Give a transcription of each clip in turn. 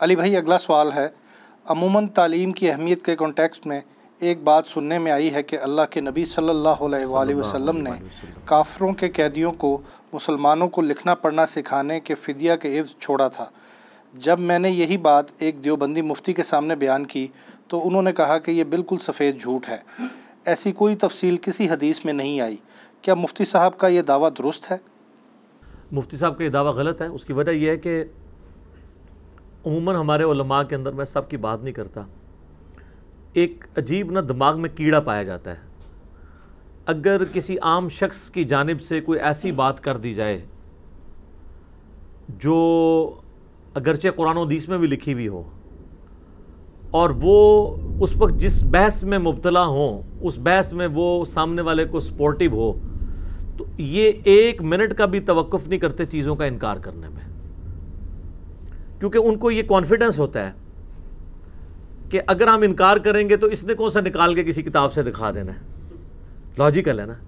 अली भाई अगला सवाल है। अमूमन तालीम की अहमियत के कॉन्टेक्स्ट में एक बात सुनने में आई है कि अल्लाह के नबी सल्लल्लाहु अलैहि वसल्लम ने काफरों के कैदियों को मुसलमानों को लिखना पढ़ना सिखाने के फ़िदिया के एवज छोड़ा था। जब मैंने यही बात एक देवबंदी मुफ्ती के सामने बयान की तो उन्होंने कहा कि यह बिल्कुल सफ़ेद झूठ है। ऐसी कोई तफसील किसी हदीस में नहीं आई। क्या मुफ्ती साहब का ये दावा दुरुस्त है? मुफ्ती साहब का ये दावा गलत है। उसकी वजह यह है कि उमूमन हमारे उलमा के अंदर मैं सब की बात नहीं करता। एक अजीब ना दिमाग में कीड़ा पाया जाता है। अगर किसी आम शख्स की जानब से कोई ऐसी बात कर दी जाए, जो अगरचे कुरान हदीस में भी लिखी हुई हो, और वो उस वक्त जिस बहस में मुबतला हो, उस बहस में वो सामने वाले को सपोर्टिव हो तो ये एक मिनट का भी तवक़ नहीं करते चीज़ों का इनकार करने में। क्योंकि उनको ये कॉन्फिडेंस होता है कि अगर हम इनकार करेंगे तो इसने कौन सा निकाल के किसी किताब से दिखा देना है? लॉजिकल है ना?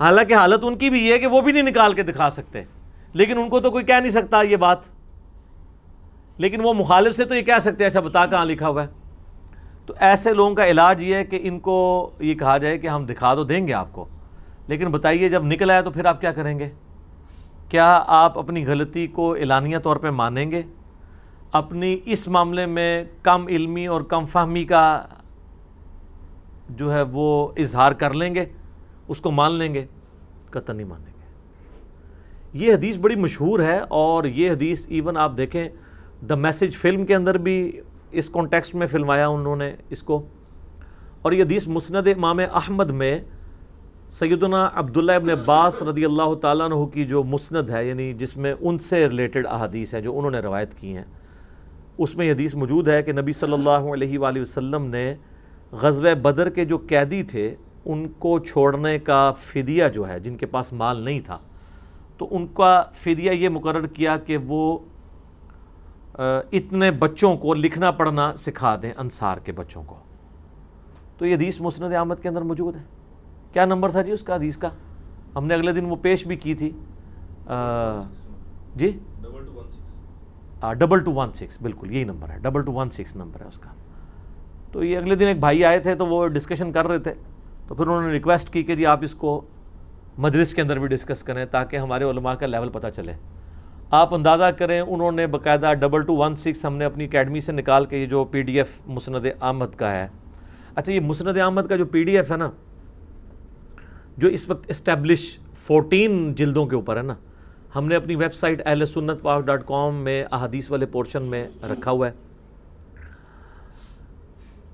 हालाँकि हालत उनकी भी ये है कि वो भी नहीं निकाल के दिखा सकते। लेकिन उनको तो कोई कह नहीं सकता ये बात। लेकिन वो मुखालिफ से तो ये कह सकते हैं ऐसा बता कहाँ लिखा हुआ है? तो ऐसे लोगों का इलाज ये है कि इनको ये कहा जाए कि हम दिखा तो देंगे आपको, लेकिन बताइए जब निकल आया तो फिर आप क्या करेंगे? क्या आप अपनी गलती को एलानिया तौर पर मानेंगे? अपनी इस मामले में कम इल्मी और कम फहमी का जो है वो इजहार कर लेंगे, उसको मान लेंगे कतन नहीं मानेंगे ये हदीस बड़ी मशहूर है और ये हदीस इवन आप देखें द मैसेज फ़िल्म के अंदर भी इस कॉन्टेक्स्ट में फिल्माया उन्होंने इसको। और ये हदीस मुस्ंद इमाम अहमद में सैदना अब्दुल्ला इबन अब्बास रदी अल्लाह तु की जो मुस्ंद है, यानी जिसमें उनसे रिलेटेड अहदीस हैं, जो उन्होंने रवायत की हैं। उसमें हदीस मौजूद है कि नबी सल्लल्लाहु अलैहि वसल्लम ने गज़व बदर के जो कैदी थे उनको छोड़ने का फ़िदिया जो है जिनके पास माल नहीं था तो उनका फ़िदिया ये मुकर किया कि वो इतने बच्चों को लिखना पढ़ना सिखा दें अंसार के बच्चों को। तो ये हदीस मुस्ंद आमद के अंदर मौजूद है। क्या नंबर था जी उसका हदीस का? हमने अगले दिन वो पेश भी की थी। आ, जी? डबल टू वन सिक्स बिल्कुल, यही नंबर है double two one six number है उसका। तो ये अगले दिन एक भाई आए थे तो वो डिस्कशन कर रहे थे तो फिर उन्होंने रिक्वेस्ट की कि जी आप इसको मजलिस के अंदर भी डिस्कस करें ताकि हमारे उलमा का लेवल पता चले। आप अंदाज़ा करें, उन्होंने बाकायदा डबल टू वन सिक्स हमने अपनी अकेडमी से निकाल के ये जो पी डी एफ़ मुसंद आमद का है अच्छा ये मुसंद आमद का जो पी डी एफ़ है ना, जो इस वक्त इस्टेब्लिश फ़ोटीन जिल्दों के ऊपर है ना हमने अपनी वेबसाइट अहल सुन्नत पाक डॉट कॉम में अहादीस वाले पोर्शन में रखा हुआ है।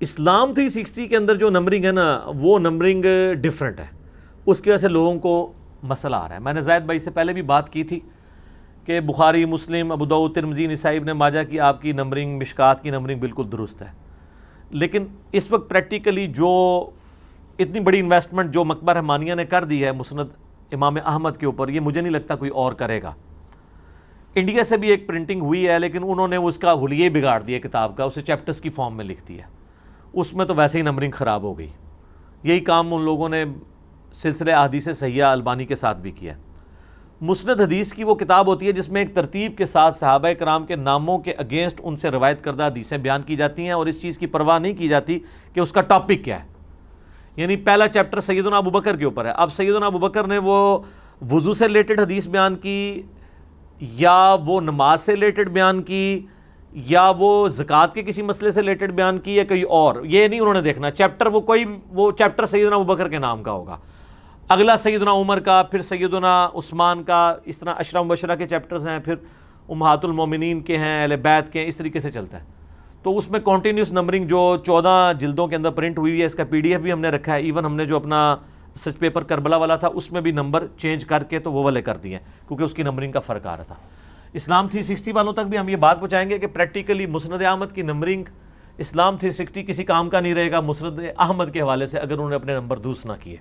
इस्लाम 360 के अंदर जो नंबरिंग है ना, वो नंबरिंग डिफरेंट है। उसकी वजह से लोगों को मसला आ रहा है। मैंने जायद भाई से पहले भी बात की थी कि बुखारी, मुस्लिम अबूदाऊ तिरमजी नसाइब ने माजा की आपकी नंबरिंग, मिशकात की नंबरिंग बिल्कुल दुरुस्त है। लेकिन इस वक्त प्रैक्टिकली जो इतनी बड़ी इन्वेस्टमेंट जो मकबर रहमानिया ने कर दी है, मुसनद इमाम अहमद के ऊपर, ये मुझे नहीं लगता कोई और करेगा। इंडिया से भी एक प्रिंटिंग हुई है, लेकिन उन्होंने उसका हुलिये बिगाड़ दिया किताब का, उसे चैप्टर्स की फॉर्म में लिख दिया। उसमें तो वैसे ही नंबरिंग ख़राब हो गई। यही काम उन लोगों ने सिलसिले आदि से सैया अलबानी के साथ भी किया। मुस्ंद हदीस की वो किताब होती है, जिसमें एक तरतीब के साथ सहाबा कराम के नामों के अगेंस्ट उनसे रवायत करदा हदीसें बयान की जाती हैं, और इस चीज़ की परवाह नहीं की जाती कि उसका टॉपिक क्या है। यानी पहला चैप्टर सैदना अबू बकर के ऊपर है। अब सैदना अबू बकर ने वो वज़ू से रिलेटेड हदीस बयान की, या वो नमाज़ से रिलेटेड बयान की, या वो ज़क़़त के किसी मसले से रिलेटेड बयान की, या कोई और? ये नहीं उन्होंने देखना। चैप्टर वो कोई, वो चैप्टर सैदना अबू बकर के नाम का होगा। अगला सैदना उमर का, फिर सैदना उस्मान का, इस तरह अशरा मुबशरा के चैप्टर्स हैं, फिर उमहातुलमोमिन के हैं अल बैत के हैं, इस तरीके से चलता है। तो उसमें कॉन्टीन्यूस नंबरिंग जो चौदह जिल्दों के अंदर प्रिंट हुई है, इसका पीडीएफ भी हमने रखा है। इवन हमने जो अपना सच पेपर करबला वाला था, उसमें भी नंबर चेंज करके तो वो वाले कर दिए क्योंकि उसकी नंबरिंग का फ़र्क आ रहा था। इस्लाम थ्री सिक्सटी वालों तक भी हम ये बात पहुँचाएँगे कि प्रैक्टिकली मुसरद अहमद की नंबरिंग इस्लाम थ्री सिक्सटी किसी काम का नहीं रहेगा मुसरद अहमद के हवाले से अगर उन्होंने अपने नंबर दूस ना किए।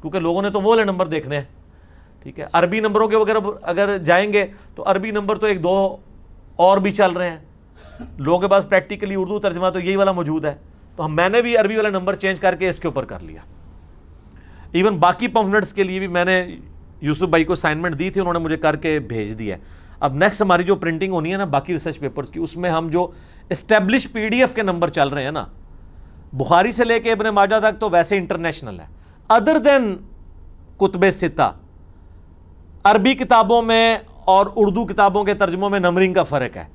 क्योंकि लोगों ने तो वो वाले नंबर देखने हैं। ठीक है? अरबी नंबरों के वगैरह अगर जाएँगे तो अरबी नंबर तो एक दो और भी चल रहे हैं। लोगों के पास प्रैक्टिकली उर्दू तर्जमा तो यही वाला मौजूद है। तो हम, मैंने भी अरबी वाला नंबर चेंज करके इसके ऊपर कर लिया। इवन बाकी पम्फलेट्स के लिए भी मैंने यूसुफ भाई को असाइनमेंट दी थी, उन्होंने मुझे करके भेज दिया अब नेक्स्ट हमारी जो प्रिंटिंग होनी है ना, बाकी रिसर्च पेपर्स की, उसमें हम जो इस्टेब्लिश पीडीएफ के नंबर चल रहे हैं ना, बुखारी से लेके इबन माजा तक तो वैसे इंटरनेशनल है। अदर देन कुतब सिता अरबी किताबों में और उर्दू किताबों के तर्जमों में नंबरिंग का फ़र्क है।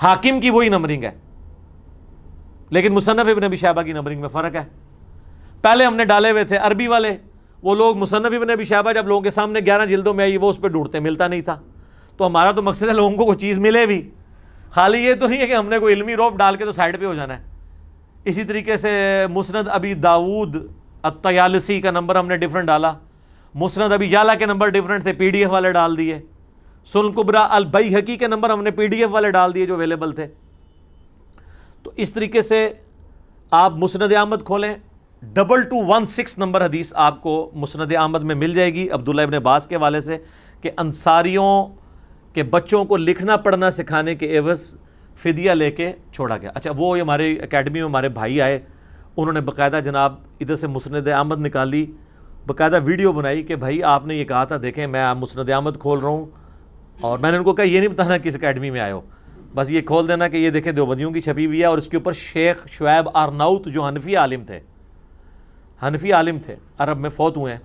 हाकिम की वही नंबरिंग है। लेकिन मुसनफ़ इबन अबी शहबा की नंबरिंग में फ़र्क है। पहले हमने डाले हुए थे अरबी वाले, वो लोग मुसनफ़ इबन अबी शहबा जब लोगों के सामने ग्यारह जिल्दों में आई, वो उस पर ढूंढते, मिलता नहीं था। तो हमारा तो मकसद है लोगों को कोई चीज़ मिले भी। खाली ये तो नहीं है कि हमने कोई इलमी रोप डाल के तो साइड पर हो जाना है। इसी तरीके से मुसनद अबी दाऊद अतयालसी का नंबर हमने डिफरेंट डाला। मुसनद अबी याला के नंबर डिफरेंट थे पीडीएफ वाले डाल दिए। सुन कुबरा अल बई हकी के नंबर हमने पीडीएफ वाले डाल दिए जो अवेलेबल थे। तो इस तरीके से आप मुसनद अहमद खोलें। Double two one six number हदीस आपको मुसनद अहमद में मिल जाएगी अब्दुल्ला इबन बास के वाले से कि अंसारियों के बच्चों को लिखना, पढ़ना, सिखाने के एवज़ फ़िदिया लेके छोड़ा गया। अच्छा वो हमारे अकेडमी में हमारे भाई आए, उन्होंने बाकायदा जनाब इधर से मुसनद अहमद निकाली बाकायदा वीडियो बनाई कि भाई आपने ये कहा था, देखें, मैं मुसनद अहमद खोल रहा हूँ और मैंने उनको कहा, ये नहीं बताना किस अकेडमी में आए हो। बस ये खोल देना कि ये देखें देवबंदियों की छपी हुई है और इसके ऊपर शेख शुएब आरनाउत जो हनफी आलिम थे, हनफी आलिम थे, अरब में फ़ौत हुए हैं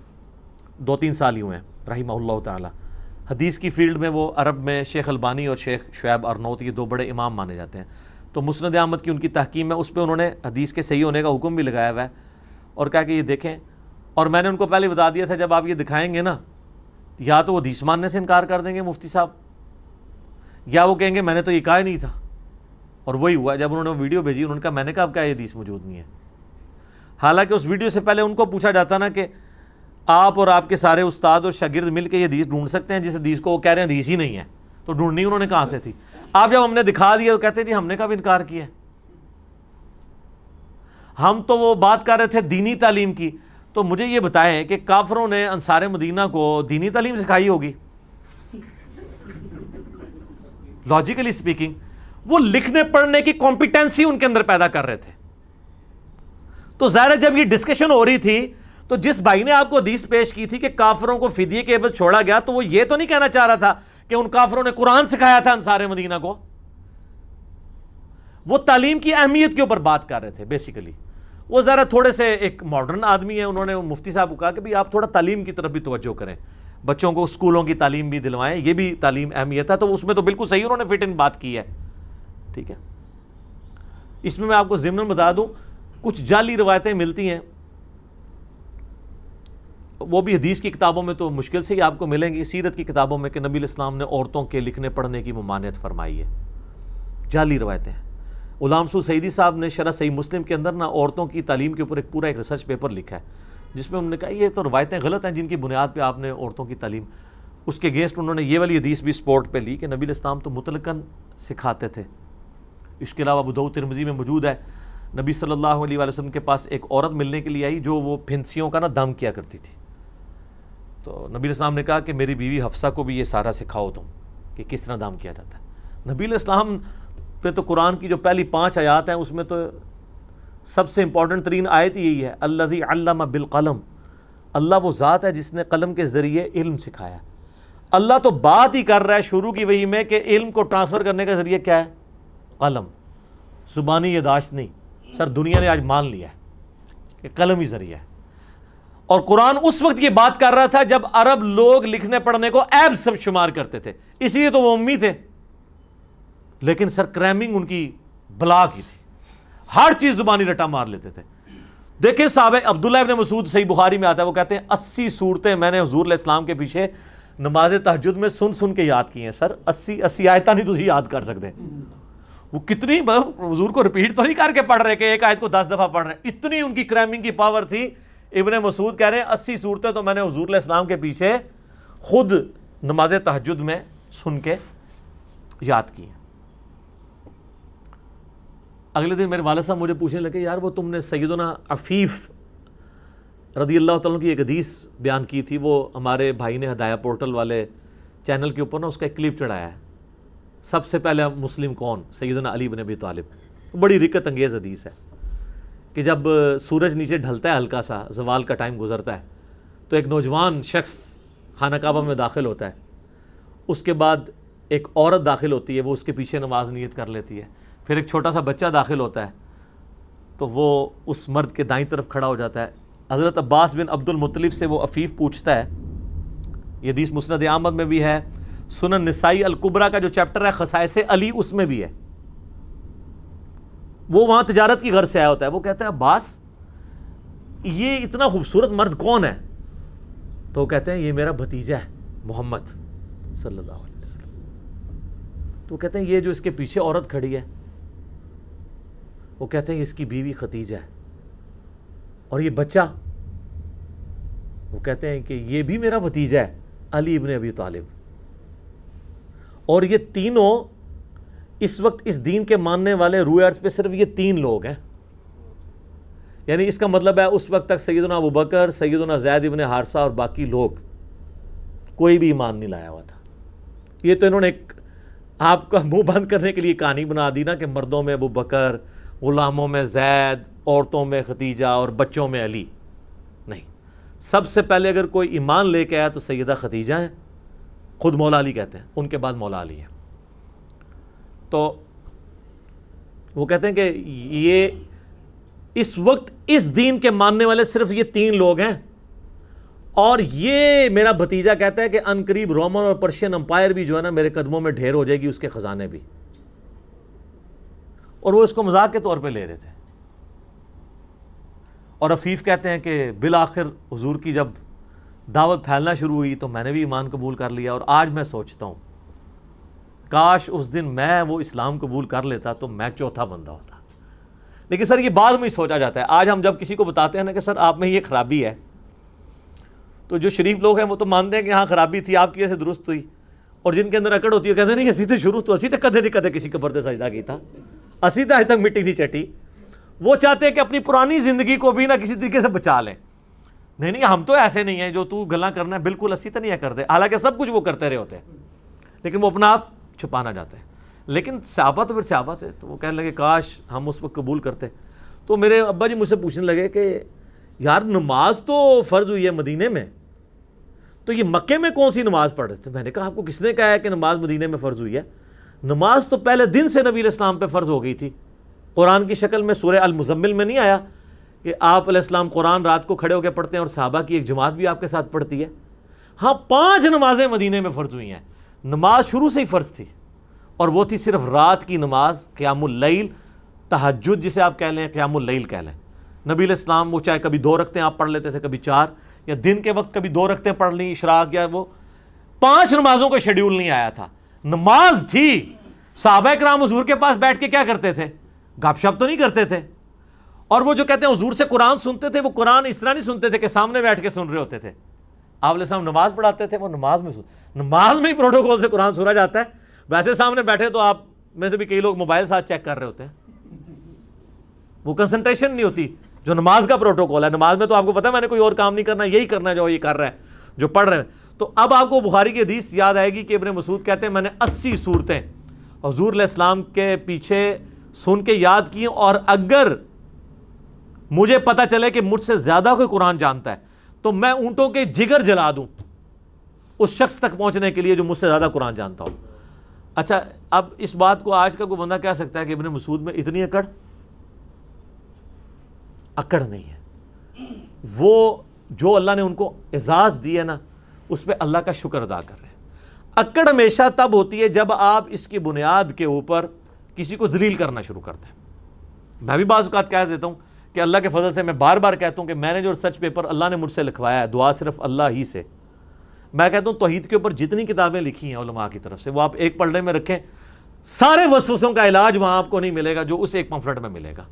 दो तीन साल ही हुए हैं रही ताली। हदीस की फ़ील्ड में वो अरब में शेख अलबानी और शेख शुएब अरनौत, ये दो बड़े इमाम माने जाते हैं। तो मुस्ंद अहमद की उनकी तहकीम है, उस पर उन्होंने हदीस के सही होने का हुक्म भी लगाया हुआ है और कहा कि ये देखें। और मैंने उनको पहले बता दिया था, जब आप ये दिखाएँगे ना या तो वो हदीस मानने से इनकार कर देंगे मुफ्ती साहब, या वो कहेंगे, मैंने तो ये कहा ही नहीं था। और वही हुआ, जब उन्होंने वीडियो भेजी, उन्होंने कहा, मैंने कहा क्या ये हदीस मौजूद नहीं है? हालाँकि उस वीडियो से पहले उनको पूछा जाता ना कि आप और आपके सारे उस्ताद और शागिर्द मिल के ये हदीस ढूंढ सकते हैं, जिस हदीस को वो कह रहे हैं हदीस ही नहीं है। तो ढूंढनी उन्होंने कहाँ से थी? आप जब हमने दिखा दिया तो कहते जी, हमने कब इनकार किया हम तो वो बात कर रहे थे दीनी तालीम की। तो मुझे ये बताएँ कि काफरों ने अंसार मदीना को दीनी तालीम सिखाई होगी? लॉजिकली स्पीकिंग वो लिखने, पढ़ने की कॉम्पिटेंसी उनके अंदर पैदा कर रहे थे। तो ज़ाहिर जब ये डिस्कशन हो रही थी तो जिस भाई ने आपको हदीस पेश की थी कि काफरों को फिदिये के बस छोड़ा गया तो वो ये तो नहीं कहना चाह रहा था कि उन काफरों ने कुरान सिखाया था अंसार मदीना को। वो तालीम की अहमियत के ऊपर बात कर रहे थे बेसिकली वो ज़रा थोड़े से एक मॉडर्न आदमी है, उन्होंने मुफ्ती साहब को कहा कि भाई आप थोड़ा तालीम की तरफ़ भी तोज्जो करें। बच्चों को स्कूलों की तालीम भी दिलवाएँ, ये भी तालीम अहमियत है तो उसमें तो बिल्कुल सही उन्होंने फिट इन बात की है। ठीक है? इसमें मैं आपको जिमन बता दूँ, कुछ जाली रवायतें मिलती हैं। वो भी हदीस की किताबों में तो मुश्किल से ही आपको मिलेंगी, सीरत की किताबों में कि नबी इस्लाम ने औरतों के लिखने, पढ़ने की ममानियत फरमाई है। जाली रवायतें गुलामसू सईदी साहब ने शरा सही मुस्लिम के अंदर ना औरतों की तालीम के ऊपर एक पूरा एक रिसर्च पेपर लिखा है, जिसमें उन्होंने कहा, ये तो रवायतें गलत हैं जिनकी बुनियाद पर आपने औरतों की तालीम, उसके अगेंस्ट उन्होंने ये वाली हदीस भी स्पोर्ट पर ली कि नबी इस्लाम तो मुतलकन सिखाते थे। इसके अलावा बुदऊ तिरमजी में मौजूद है, नबी सल्लल्लाहु अलैहि वसल्लम के पास एक औरत मिलने के लिए आई जो वो फिंसियों का ना दम किया करती थी। तो नबी इस्लाम ने कहा कि मेरी बीवी हफ्सा को भी ये सारा सिखाओ तुम कि किस तरह दाम किया जाता है। नबी इस्लाम पे तो कुरान की जो पहली पाँच आयात हैं, उसमें तो सबसे इंपॉर्टेंट तरीन आयत यही है, अल्लाजी अल्लाह बिलकलम अल्लाह वो ज़ात है जिसने कलम के ज़रिए इल्म सिखाया। अल्लाह तो बात ही कर रहा है शुरू की वही में कि इल्म को ट्रांसफ़र करने का ज़रिए क्या है? कलम। ज़ुबानी यादाश्त नहीं, सर दुनिया ने आज मान लिया कि कलम ही ज़रिया है। और कुरान उस वक्त ये बात कर रहा था जब अरब लोग लिखने पढ़ने को ऐब सब शुमार करते थे, इसलिए तो वो उम्मी थे लेकिन सर क्रैमिंग उनकी बला की थी। हर चीज़ जुबानी रटा मार लेते थे। देखें साहब अब्दुल्ला इब्न मसूद, सही बुखारी में आता है, वो कहते हैं, अस्सी सूरतें मैंने हजूर इस्लाम के पीछे नमाज़ तहजद में सुन सुन के याद की हैं, सर। अस्सी अस्सी आयता नहीं तुझी याद कर सकते। वो कितनी हजूर को रिपीट तो नहीं करके पढ़ रहे कि एक आयत को दस दफ़ा पढ़ रहे इतनी उनकी क्रैमिंग की पावर थी। इबन मसूद कह रहे हैं, अस्सी सूरतें तो मैंने हजूर इस्लाम के पीछे खुद नमाज़ तहजद में सुन के याद की अगले दिन मेरे वाले साहब मुझे पूछने लगे, यार, वो तुमने सैदना अफ़ीफ़ रदी अल्लाह तला की एक हदीस बयान की थी, वो हमारे भाई ने हदाया पोर्टल वाले चैनल के ऊपर ना उसका एक क्लिप चढ़ाया है। सबसे पहले मुस्लिम कौन? सैदना अली बन अबी तालिब। बड़ी रिकत अंगेज़ हदीस है कि जब सूरज नीचे ढलता है हल्का सा, जवाल का टाइम गुजरता है तो एक नौजवान शख्स खाना काबा में दाखिल होता है। उसके बाद एक औरत दाखिल होती है, वो उसके पीछे नमाज़ नीयत कर लेती है। फिर एक छोटा सा बच्चा दाखिल होता है तो वो उस मर्द के दाई तरफ़ खड़ा हो जाता है। हज़रत अब्बास बिन अब्दुल मुतलिफ से वो अफ़ीफ़ पूछता है, ये दीस मुस्ंद आमद में भी है, सुनन नसाई अलकुबरा का जो चैप्टर है, खसाइस अली, उसमें भी है। वो वहाँ तजारत की घर से आया होता है, वो कहता है, अब्बास, ये इतना खूबसूरत मर्द कौन है? तो वो कहते हैं, ये मेरा भतीजा है, मोहम्मद वसल्लम। तो कहते हैं, ये जो इसके पीछे औरत खड़ी है वो कहते हैं इसकी बीवी खतीजा है। और ये बच्चा, वो कहते हैं कि ये भी मेरा भतीजा है, अली इबन अबी तालिब। और ये तीनों इस वक्त इस दीन के मानने वाले रूअर्स पे सिर्फ़ ये तीन लोग हैं। यानी इसका मतलब है उस वक्त तक सैदना अबू बकर सैदना जैद इबन हारसा और बाकी लोग कोई भी ईमान नहीं लाया हुआ था। ये तो इन्होंने आपका मुँह बंद करने के लिए कहानी बना दी ना कि मर्दों में अबू बकर ग़ुलामों में जैद, औरतों में खतीजा और बच्चों में अली। नहीं, सबसे पहले अगर कोई ईमान लेके आया तो सैदा खतीजा हैं। खुद मौला अली कहते हैं, उनके बाद मौला अली है। तो वो कहते हैं कि ये इस वक्त इस दीन के मानने वाले सिर्फ़ ये तीन लोग हैं। और ये मेरा भतीजा कहता है कि अनकरीब रोमन और पर्शियन अंपायर भी जो है ना, मेरे कदमों में ढेर हो जाएगी, उसके ख़जाने भी। और वो इसको मज़ाक के तौर पे ले रहे थे। और अफीफ कहते हैं कि बिल आखिर हजूर की जब दावत फैलना शुरू हुई तो मैंने भी ईमान कबूल कर लिया और आज मैं सोचता हूँ, काश उस दिन मैं वो इस्लाम कबूल कर लेता तो मैं चौथा बंदा होता। लेकिन सर, ये बाद में ही सोचा जाता है। आज हम जब किसी को बताते हैं ना कि सर, आप में ये खराबी है तो जो शरीफ लोग हैं वो तो मानते हैं कि हाँ खराबी थी, आपकी ऐसे दुरुस्त हुई। और जिनके अंदर अकड़ होती है, कहते नहीं असी तो शुरू तो असी तो कदे नहीं कदे किसी कबर सजदा की था। असी आज तक मिट्टी नहीं चटी। वो चाहते हैं कि अपनी पुरानी ज़िंदगी को भी ना किसी तरीके से बचा लें। नहीं नहीं, हम तो ऐसे नहीं हैं जो तू गला करना है, बिल्कुल असी तो नहीं है करते। हालाँकि सब कुछ वो करते रहे होते हैं, लेकिन वो अपना आप छुपाना चाहते हैं लेकिन स्याबत तो फिर स्याबत है तो वो कहने लगे, काश हम उस वक्त कबूल करते। तो मेरे अब्बा जी मुझसे पूछने लगे कि, यार, नमाज़ तो फ़र्ज़ हुई है मदीने में। तो ये मक्के में कौन सी नमाज़ पढ़ रहे थे? मैंने कहा, आपको किसने कहा है कि नमाज़ मदीने में फ़र्ज़ हुई है? नमाज़ तो पहले दिन से नबी इस्लाम पे फ़र्ज़ हो गई थी। कुरान की शक्ल में सूर्य अलमुजम्मिल में नहीं आया कि आप इस्लाम कुरान रात को खड़े होकर पढ़ते हैं और साहबा की एक जमात भी आपके साथ पढ़ती है। हाँ पाँच नमाजें मदीने में फ़र्ज़ हुई हैं। नमाज़ शुरू से ही फ़र्ज़ थी और वो थी सिर्फ़ रात की नमाज़ क़्यामुल्लैल तहजद जिसे आप कह लें क़्यामुल्लैल कह लें। नबी इस्लाम वो चाहे कभी दो रखते आप पढ़ लेते थे, कभी चार, या दिन के वक्त कभी दो रखते पढ़ ली, इशराक या वो। पाँच नमाजों का शेड्यूल नहीं आया था। नमाज़ थी। साहब कराम हजूर के पास बैठ के क्या करते थे? गपशप तो नहीं करते थे। और वो जो कहते हैं, हजूर से कुरान सुनते थे, वो कुरान इस तरह नहीं सुनते थे कि सामने बैठ के सुन रहे होते थे। आप साहब नमाज़ पढ़ाते थे, वो नमाज़ में सुन नमाज़ में ही प्रोटोकॉल से कुरान सुना जाता है। वैसे सामने बैठे तो आप में से भी कई लोग मोबाइल साथ चेक कर रहे होते हैं। वो कंसंट्रेशन नहीं होती, जो नमाज़ का प्रोटोकॉल है। नमाज़ में तो आपको पता है, मैंने कोई और काम नहीं करना, यही करना जो ये कर रहे हैं, जो पढ़ रहे हैं। तो अब आपको बुखारी की हदीस याद आएगी कि इबन मसूद कहते हैं, मैंने अस्सी सूरतें हजूर इस्लाम के पीछे सुन के याद की और अगर मुझे पता चले कि मुझसे ज़्यादा कोई कुरान जानता है तो मैं ऊँटों के जिगर जला दूँ उस शख्स तक पहुँचने के लिए जो मुझसे ज़्यादा कुरान जानता हूँ। अच्छा अब इस बात को आज का कोई बंदा कह सकता है कि इबन मसूद में इतनी अकड़? अकड़ नहीं है। वो जो अल्लाह ने उनको एजाज़ दिया ना उस पर अल्लाह का शुक्र अदा कर रहे हैं। अकड़ हमेशा तब होती है जब आप इसकी बुनियाद के ऊपर किसी को जलील करना शुरू करते हैं। मैं भी बाज़ात कह देता हूँ कि अल्लाह के फजल से मैं बार बार कहता हूँ कि मैंने जो सच पेपर अल्लाह ने मुझसे लिखवाया है, दुआ सिर्फ़ अल्लाह ही से। मैं कहता हूँ तोहहीद के ऊपर जितनी किताबें लिखी हैं उलमा की तरफ़ से, वो आप एक पढ़ने में रखें, सारे वसूसों का इलाज वहाँ आपको नहीं मिलेगा, जो उस एक पम्फलेट में मिलेगा।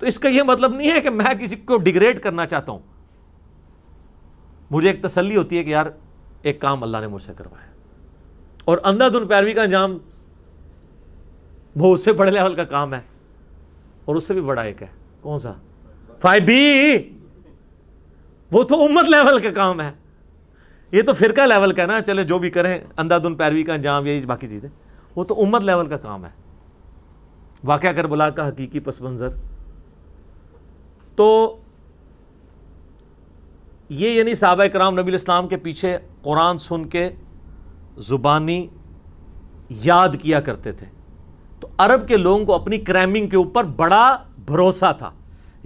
तो इसका यह मतलब नहीं है कि मैं किसी को डिग्रेड करना चाहता हूँ। मुझे एक तसल्ली होती है कि यार एक काम अल्लाह ने मुझसे करवाया। और अंधाधुन पैरवी का अंजाम, वो उससे बड़े लेवल का काम है। और उससे भी बड़ा एक है। कौन सा? फाइव बी वो तो उम्मत लेवल का काम है। ये तो फिरका लेवल का है ना। चले जो भी करें, अंधाधुन पैरवी का अंजाम, यही बाकी चीज़ें। वो तो उम्मत लेवल का काम है। वाक़ करबला का हकीकी पस मंज़र तो ये यानी साहब कराम नबी इस्लाम के पीछे कुरान सुन के ज़ुबानी याद किया करते थे। तो अरब के लोगों को अपनी क्रैमिंग के ऊपर बड़ा भरोसा था।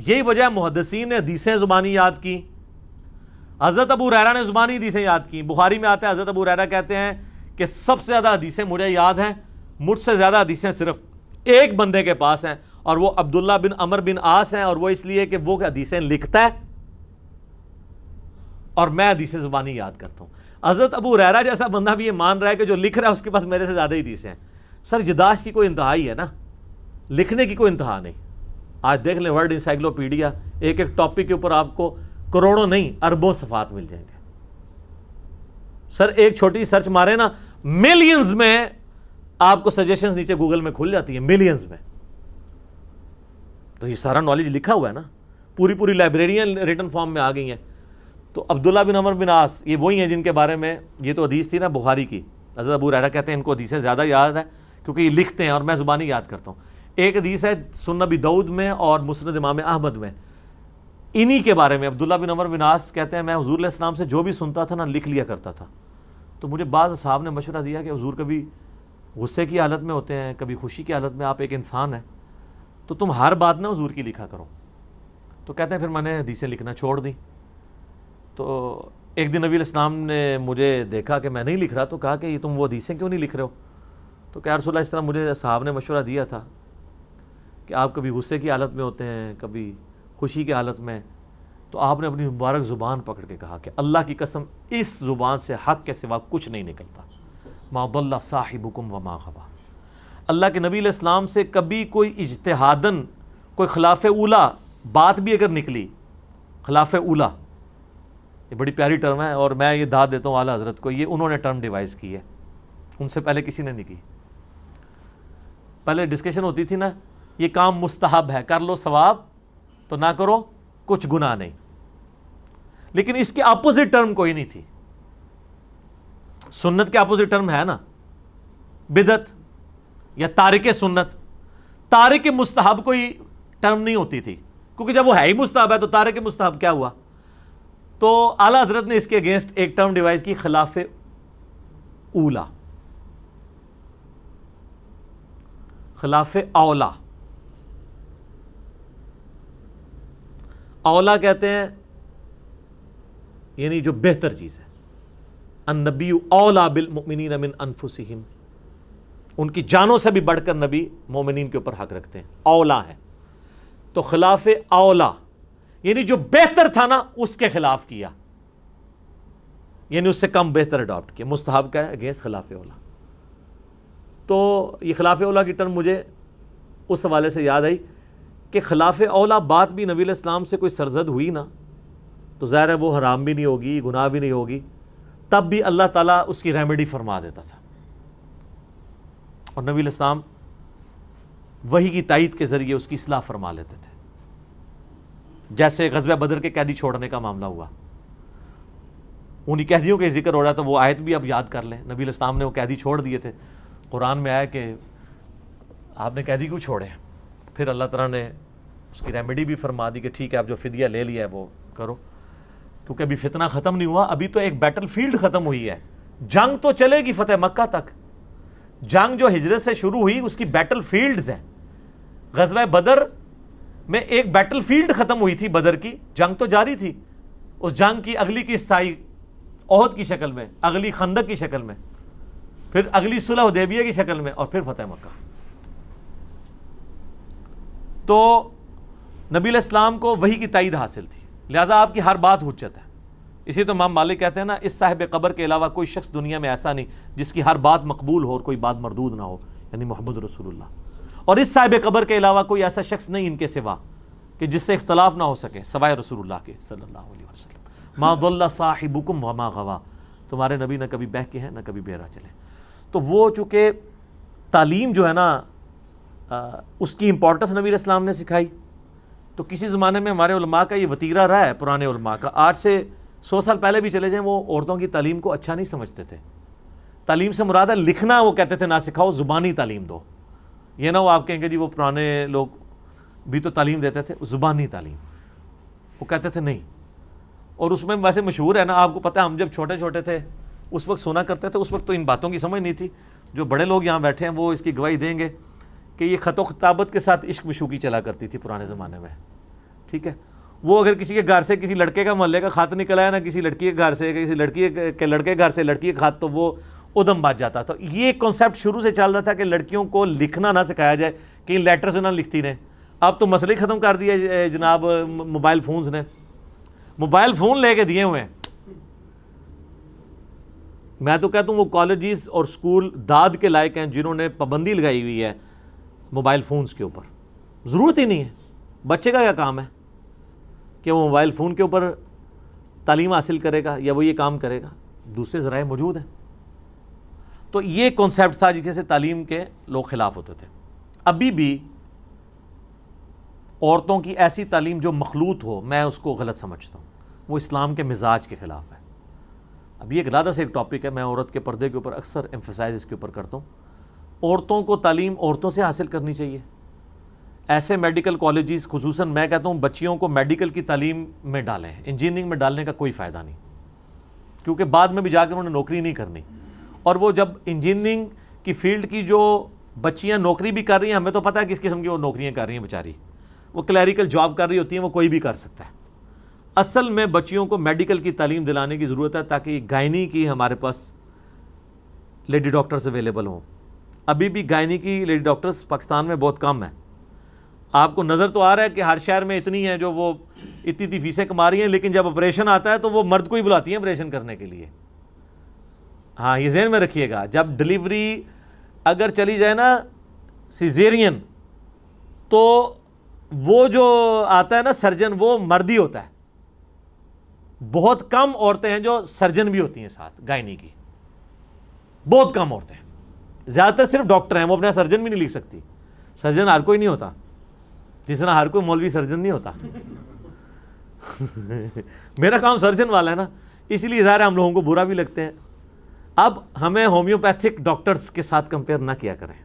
यही वजह मुहदसिन ने हदीसें ज़ुबानी याद की। हज़रत अबू रहरा ने ज़ुबानी हदीसें याद की। बुखारी में आते हैं, हज़रत अबू रहरा कहते हैं कि सबसे ज़्यादा हदीसें मुझे याद हैं, मुझसे ज़्यादा हदीसें सिर्फ़ एक बंदे के पास हैं और वो अब्दुल्ला बिन अमर बिन आस हैं और वो इसलिए कि वो हदीसें लिखता है। और मैं हदीसें ज़ुबानी याद करता हूँ। हज़रत अबू रहरा जैसा बंदा भी ये मान रहा है कि जो लिख रहा है उसके पास मेरे से ज़्यादा ही हदीसें हैं। सर जदाश की कोई इंतहा ही है ना? लिखने की कोई इंतहा नहीं। आज देख लें, वर्ल्ड इंसाइक्लोपीडिया एक एक टॉपिक के ऊपर आपको करोड़ों नहीं, अरबों सफात मिल जाएँगे। सर, एक छोटी सर्च मारे ना मिलियंस में आपको सजेशंस नीचे गूगल में खुल जाती है मिलियंस में। तो ये सारा नॉलेज लिखा हुआ है ना? पूरी पूरी लाइब्रेरियाँ रिटर्न फॉर्म में आ गई हैं। तो अब्दुल्ला बिन अमर बिन आस, ये वही हैं जिनके बारे में ये तो हदीस थी ना बुखारी की। हज़रत अबू रहरा कहते हैं, इनको हदीसें ज़्यादा याद है क्योंकि ये लिखते हैं और मैं ज़ुबानी याद करता हूँ। एक हदीस है सुन्नबी दाऊद में और मुस्ंद इमाम अहमद में। इन्हीं के बारे में अब्दुल्ला बिन अमर बिन आस कहते हैं, मैं हजूर इस्लाम से जो भी सुनता था ना लिख लिया करता था। तो मुझे बाद साहब ने मशवरा दिया कि हजूर कभी गुस्से की हालत में होते हैं, कभी खुशी की हालत में आप एक इंसान हैं तो तुम हर बात ना हजूर की लिखा करो। तो कहते हैं, फिर मैंने हदीसें लिखना छोड़ दी। तो एक दिन नबी इस्लाम ने मुझे देखा कि मैं नहीं लिख रहा तो कहा कि ये तुम वो हदीसें क्यों नहीं लिख रहे हो? तो क्या रसोल्ला इस तरह मुझे साहब ने मशवरा दिया था कि आप कभी गुस्से की हालत में होते हैं, कभी खुशी की हालत में तो आपने अपनी मुबारक ज़ुबान पकड़ के कहा कि अल्लाह की कसम, इस ज़ुबान से हक़ के सिवा कुछ नहीं निकलता। मादल्ला साहिबुकुम व माहबा अल्लाह के नबी इस्लाम से कभी कोई इजतहादन, कोई खिलाफ उला बात भी अगर निकली, खिलाफ उला ये बड़ी प्यारी टर्म है और मैं ये दाद देता हूँ आला हज़रत को, ये उन्होंने टर्म डिवाइस की है। उनसे पहले किसी ने नहीं की। पहले डिस्कशन होती थी ना, ये काम मुस्तहब है, कर लो सवाब तो ना करो, कुछ गुना नहीं। लेकिन इसके अपोजिट टर्म कोई नहीं थी। सुन्नत के अपोजिट टर्म है ना, बिदत या तारिक सुन्नत। तारिक मुस्तहब कोई टर्म नहीं होती थी, क्योंकि जब वो है ही मुस्तहब है तो तारिक मुस्तहब क्या हुआ? तो आला हज़रत ने इसके अगेंस्ट एक टर्म डिवाइस की खिलाफ ऊला। खिलाफ औला। औला कहते हैं, यानी जो बेहतर चीज़ है। अनबी औला बिल मोमिन अमिन अनफुसहिम। उनकी जानों से भी बढ़कर नबी मोमिन के ऊपर हक रखते हैं। औला है। तो खिलाफ औला यानी जो बेहतर था ना, उसके खिलाफ किया। यानी उससे कम बेहतर अडॉप्ट किया। मुस्तहब का अगेंस्ट खिलाफ ओला तो ये खिलाफ ओला की टर्म मुझे उस हवाले से याद आई कि खिलाफ ओला बात भी नबी इस्लाम से कोई सरजद हुई ना तो ज़ाहिर है वो हराम भी नहीं होगी, गुनाह भी नहीं होगी, तब भी अल्लाह ताला उसकी रेमेडी फरमा देता था। और नबी इस्लाम वही की तायद के ज़रिए उसकी असलाह फरमा लेते थे। जैसे गजब बदर के कैदी छोड़ने का मामला हुआ। उन्हीं कैदियों के ज़िक्र हो रहा था, वो आयत भी अब याद कर लें। नबी इस्लाम ने वो कैदी छोड़ दिए थे। कुरान में आया कि आपने कैदी क्यों छोड़े? फिर अल्लाह तला ने उसकी रेमेडी भी फरमा दी कि ठीक है, आप जो फिदिया ले लिया है, वो करो। क्योंकि अभी फितना ख़त्म नहीं हुआ, अभी तो एक बैटल फ़ील्ड ख़त्म हुई है। जंग तो चलेगी फतेह मक्का तक। जंग जो हिजरत से शुरू हुई, उसकी बैटल फील्ड्स हैं। गजब बदर में एक बैटल फ़ील्ड ख़त्म हुई थी बदर की, जंग तो जारी थी। उस जंग की अगली की स्थायी ओहद की शक्ल में, अगली खंदक की शक्ल में, फिर अगली सुलह देविया की शक्ल में और फिर फतेह मक्का। तो नबी इस्लाम को वही की तईद हासिल थी। लिहाजा आपकी हर बात हुज्जत है। इसी तो माम मालिक कहते हैं ना, इस साहिब कबर के अलावा कोई शख्स दुनिया में ऐसा नहीं जिसकी हर बात मकबूल हो और कोई बात मरदूद ना हो, यानी मोहम्मद रसूलुल्लाह। और इस साहिब कबर के अलावा कोई ऐसा शख्स नहीं इनके सिवा कि जिससे इख्तलाफ ना हो सके सवाए रसूलुल्लाह के सल्लल्लाहु अलैहि वसल्लम। मादल्ला साहिबुकुम वमा गवा। तुम्हारे नबी ना कभी बह के हैं ना कभी बेरा चले। तो वो चूँकि तालीम जो है ना आ, उसकी इम्पोर्टेंस नबी इस्लाम ने सिखाई। तो किसी ज़माने में हमारे उलमा का ये वतीरा रहा है पुराने उलमा का। आज से सौ साल पहले भी चले जाएँ वो औरतों की तालीम को अच्छा नहीं समझते थे। तालीम से मुराद है लिखना वो कहते थे ना सिखाओ ज़ुबानी तालीम दो। ये ना वो आप कहेंगे जी वो पुराने लोग भी तो तालीम देते थे, ज़ुबानी तालीम। वो कहते थे नहीं। और उसमें वैसे मशहूर है ना, आपको पता है हम जब छोटे छोटे थे, उस वक्त सुना करते थे, उस वक्त तो इन बातों की समझ नहीं थी। जो बड़े लोग यहाँ बैठे हैं, वो इसकी गवाही देंगे कि ये ख़त खताबत के साथ इश्क मशूकी चला करती थी पुराने ज़माने में। ठीक है? वो अगर किसी के घर से किसी लड़के का मोहल्ले का खात निकल आया ना, किसी लड़की के घर से, किसी लड़की के लड़के घर से लड़की के खात तो वो उदम बाज जाता। था तो ये कॉन्सेप्ट शुरू से चल रहा था कि लड़कियों को लिखना ना सिखाया जाए कि लेटर्स ना लिखती रहें। अब तो मसले ख़त्म कर दिए जनाब मोबाइल फ़ोन्स ने। मोबाइल फ़ोन लेके दिए हुए हैं। मैं तो कहता हूँ, वो कॉलेजेस और स्कूल दाद के लायक हैं जिन्होंने पाबंदी लगाई हुई है मोबाइल फ़ोन्स के ऊपर। ज़रूरत ही नहीं है। बच्चे का क्या काम है? कि वो मोबाइल फ़ोन के ऊपर तालीम हासिल करेगा या वो ये काम करेगा? दूसरे ज़राए मौजूद हैं। तो ये कॉन्सेप्ट था जिससे तालीम के लोग खिलाफ होते थे। अभी भी औरतों की ऐसी तालीम जो मखलूत हो, मैं उसको गलत समझता हूँ। वो इस्लाम के मिजाज के ख़िलाफ़ है। अब ये एक लादा से एक टॉपिक है, मैं औरत के पर्दे के ऊपर अक्सर एम्फोसाइज इसके ऊपर करता हूँ। औरतों को तालीम औरतों से हासिल करनी चाहिए। ऐसे मेडिकल कॉलेजेस खसूस मैं कहता हूँ, बच्चियों को मेडिकल की तालीम में डालें। इंजीनियरिंग में डालने का कोई फ़ायदा नहीं। क्योंकि बाद में भी जाकर उन्हें नौकरी नहीं करनी। और वो जब इंजीनियरिंग की फ़ील्ड की जो बच्चियाँ नौकरी भी कर रही हैं, हमें तो पता है किस किस्म की वो नौकरियाँ कर रही हैं बेचारी। वो क्लैरिकल जॉब कर रही होती हैं, वो कोई भी कर सकता है। असल में बच्चियों को मेडिकल की तालीम दिलाने की ज़रूरत है, ताकि गायनी की हमारे पास लेडी डॉक्टर्स अवेलेबल हों। अभी भी गायनी की लेडी डॉक्टर्स पाकिस्तान में बहुत कम है। आपको नज़र तो आ रहा है कि हर शहर में इतनी है जो वो इतनी इतनी फीसें कमा रही हैं, लेकिन जब ऑपरेशन आता है तो वो मर्द को ही बुलाती हैं ऑपरेशन करने के लिए। हाँ ये जहन में रखिएगा, जब डिलीवरी अगर चली जाए ना सिजेरियन तो वो जो आता है ना सर्जन वो मर्द होता है। बहुत कम औरतें हैं जो सर्जन भी होती हैं साथ, गायनी की। बहुत कम औरतें ज़्यादातर सिर्फ़ डॉक्टर हैं, वो अपना सर्जन भी नहीं लिख सकती। सर्जन हर कोई नहीं होता। जिस तरह हर कोई मौलवी सर्जन नहीं होता। मेरा काम सर्जन वाला है ना, इसलिए ज़ाहिर हम लोगों को बुरा भी लगते हैं। अब हमें होम्योपैथिक डॉक्टर्स के साथ कंपेयर ना किया करें।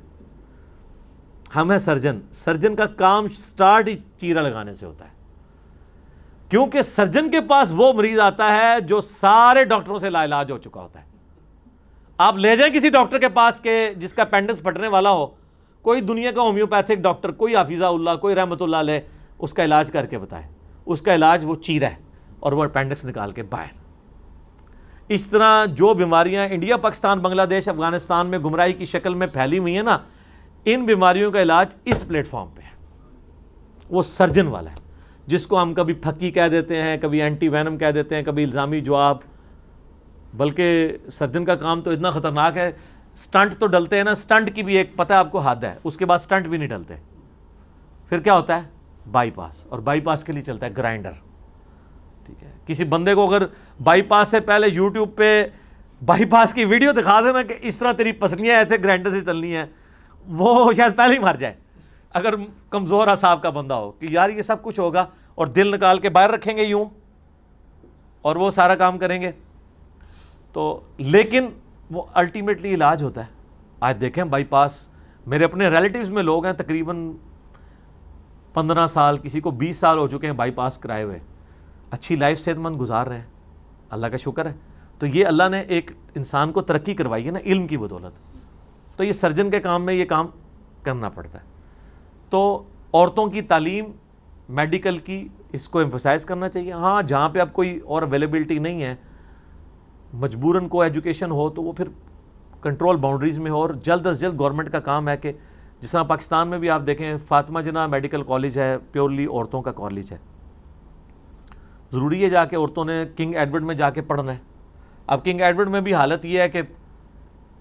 हम हैं सर्जन। सर्जन का काम स्टार्ट ही चीरा लगाने से होता है। क्योंकि सर्जन के पास वो मरीज़ आता है जो सारे डॉक्टरों से लाइलाज हो चुका होता है। आप ले जाएँ किसी डॉक्टर के पास के जिसका पेंडेंस फटने वाला हो। कोई दुनिया का होम्योपैथिक डॉक्टर, कोई हाफिज़ा उल्ला कोई रहमतुल्ला ले, उसका इलाज करके बताए। उसका इलाज वो चीरा है और वो अपेंडिक्स निकाल के बाहर। इस तरह जो बीमारियाँ इंडिया, पाकिस्तान, बांग्लादेश, अफ़गानिस्तान में गुमराही की शक्ल में फैली हुई हैं ना, इन बीमारियों का इलाज इस प्लेटफॉर्म पे है। वो सर्जन वाला है, जिसको हम कभी फकी कह देते हैं, कभी एंटी वैनम कह देते हैं, कभी इल्ज़ामी जवाब। बल्कि सर्जन का काम तो इतना ख़तरनाक है, स्टंट तो डलते हैं ना, स्टंट की भी एक पता है आपको हद है, उसके बाद स्टंट भी नहीं डलते। फिर क्या होता है? बाईपास, और बाईपास के लिए चलता है ग्राइंडर। किसी बंदे को अगर बाईपास से पहले यूट्यूब पे बाईपास की वीडियो दिखा देना कि इस तरह तेरी पसलियाँ ऐसे ग्राइंडर से चलनी है, वो शायद पहले ही मर जाए। अगर कमज़ोर असाब का बंदा हो कि यार ये सब कुछ होगा और दिल निकाल के बाहर रखेंगे यूँ और वो सारा काम करेंगे तो लेकिन वो अल्टीमेटली इलाज होता है। आज देखें बाईपास मेरे अपने रिलेटिव्स में लोग हैं, तकरीबन पंद्रह साल, किसी को बीस साल हो चुके हैं बाईपास कराए हुए। अच्छी लाइफ सेहतमंद गुजार रहे हैं। अल्लाह का शुक्र है। तो ये अल्लाह ने एक इंसान को तरक्की करवाई है ना, इल्म की बदौलत। तो ये सर्जन के काम में ये काम करना पड़ता है। तो औरतों की तालीम मेडिकल की, इसको एम्फोसाइज करना चाहिए। हाँ जहाँ पे अब कोई और अवेलेबिलिटी नहीं है, मजबूरन को एजुकेशन हो तो वो फिर कंट्रोल बाउंड्रीज़ में हो और जल्द अज जल्द गवर्नमेंट का काम है कि, जिस तरह पाकिस्तान में भी आप देखें, फातिमा जना मेडिकल कॉलेज है प्योरली औरतों का कॉलेज है। ज़रूरी है जाके औरतों ने किंग एडवर्ड में जाके पढ़ना है। अब किंग एडवर्ड में भी हालत ये है कि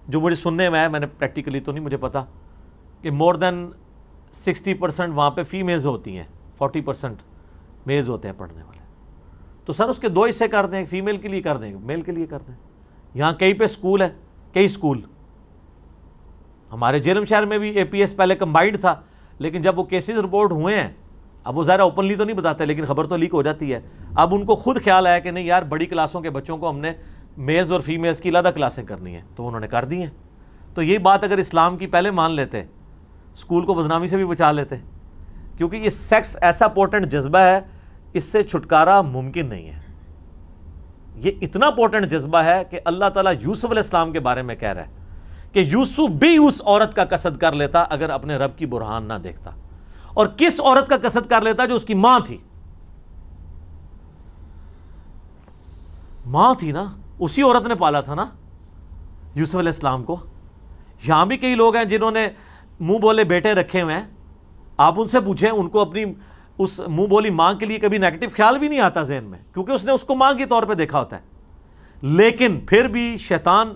जो मुझे सुनने में आया, मैंने प्रैक्टिकली तो नहीं, मुझे पता कि मोर देन सिक्सटी परसेंट वहाँ पर फीमेल्स होती हैं, फोर्टी परसेंट मेल्स होते हैं पढ़ने वाले। तो सर, उसके दो हिस्से कर दें, फीमेल के लिए कर दें, मेल के लिए कर दें। यहाँ कई पे स्कूल है, कई स्कूल। हमारे जेलम शहर में भी एपीएस पहले कंबाइंड था, लेकिन जब वो केसेस रिपोर्ट हुए हैं अब वो ज़्यादा ओपनली तो नहीं बताते, लेकिन खबर तो लीक हो जाती है। अब उनको खुद ख्याल आया कि नहीं यार, बड़ी क्लासों के बच्चों को हमने मेल्स और फीमेल्स की अलग क्लासें करनी है तो उन्होंने कर दी हैं। तो ये बात अगर इस्लाम की पहले मान लेते, स्कूल को बदनामी से भी बचा लेते, क्योंकि ये सेक्स ऐसा पोर्टेंट जज्बा है, इससे छुटकारा मुमकिन नहीं है। ये इतना पोर्टेंट जज्बा है कि अल्लाह ताला यूसुफ इस्लाम के बारे में कह रहा है कि यूसुफ भी उस औरत का कसद कर लेता, अगर अपने रब की बुरहान ना देखता। और किस औरत का कसद कर लेता जो उसकी माँ थी? माँ थी ना, उसी औरत ने पाला था ना, यूसुफ इस्लाम को। यहाँ भी कई लोग हैं जिन्होंने मुँह बोले बेटे रखे हुए हैं। आप उनसे पूछें, उनको अपनी, उस मुँह बोली माँ के लिए कभी नेगेटिव ख्याल भी नहीं आता जहन में, क्योंकि उसने उसको माँ के तौर पे देखा होता है। लेकिन फिर भी शैतान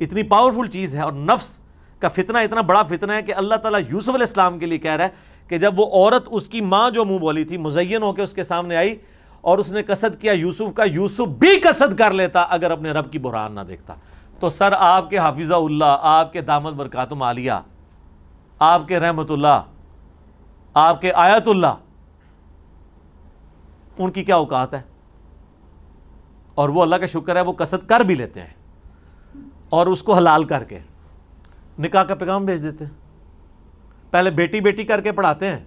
इतनी पावरफुल चीज़ है और नफ्स का फितना इतना बड़ा फितना है कि अल्लाह ताला यूसुफ इस्लाम के लिए कह रहा है कि जब वो औरत उसकी माँ जो मुँह बोली थी मुजैन होकर उसके सामने आई और उसने कसद किया यूसुफ का, यूसुफ भी कसद कर लेता अगर अपने रब की बुरहान ना देखता। तो सर, आपके हाफिज़ा आपके दामद बरकातुम आलिया, आपके रहमतुल्ला आपके आयतुल्ला उनकी क्या औकात है? और वो अल्लाह का शुक्र है, वो कसद कर भी लेते हैं और उसको हलाल करके निकाह का पैगाम भेज देते हैं। पहले बेटी बेटी करके पढ़ाते हैं।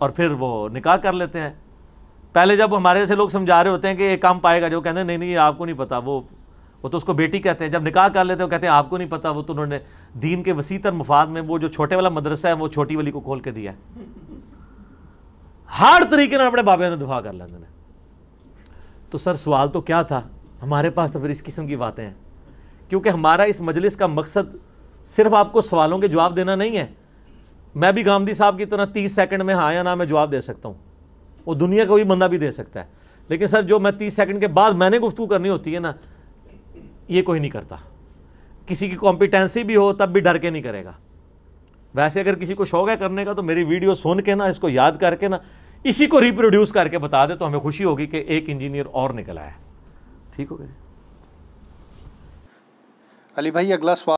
और फिर वो निकाह कर लेते हैं। पहले जब हमारे से लोग समझा रहे होते हैं कि ये काम पाएगा, जो कहते हैं, नहीं नहीं आपको नहीं पता। वो वो तो उसको बेटी कहते हैं। जब निकाह कर लेते हैं कहते हैं, आपको नहीं पता। वो तो उन्होंने दीन के वसीतर मुफाद में वो जो छोटे वाला मदरसा है, वो छोटी वाली को खोल के दिया है। हर तरीके ने अपने बाबे ने दफ़ा कर लेते तो सर, सवाल तो क्या था? हमारे पास तो फिर इस किस्म की बातें हैं। क्योंकि हमारा इस मजलिस का मकसद सिर्फ़ आपको सवालों के जवाब देना नहीं है। मैं भी गांधी साहब की तरह तीस सेकंड में हाँ या ना, मैं जवाब दे सकता हूँ। वो दुनिया का कोई बंदा भी दे सकता है। लेकिन सर, जो मैं तीस सेकंड के बाद मैंने गुफ्तु करनी होती है ना, ये कोई नहीं करता। किसी की कॉम्पिटेंसी भी हो, तब भी डर के नहीं करेगा। वैसे अगर किसी को शौक है करने का तो मेरी वीडियो सुन के ना, इसको याद करके ना, इसी को रिप्रोड्यूस करके बता दे तो हमें खुशी होगी कि एक इंजीनियर और निकला है ठीक हो गया। अली भाई, अगला सवाल।